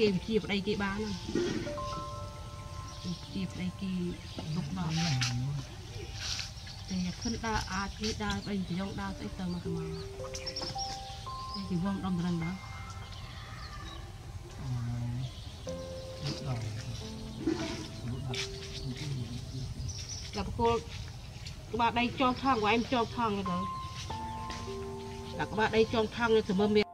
គេវិជាប្តីគេបានហ្នឹងវិជាប្តីគេទុកដល់តែខិនដើរអាចនេះដើរប្តីប្រយងដើរស្អីទៅមកទៅមកតែគេវងដំរឹងដល់តែប្រគល់ក្បាលដីចងថងឯងចងថងទៅតែក្បាលដីចងថងទៅមើលមាន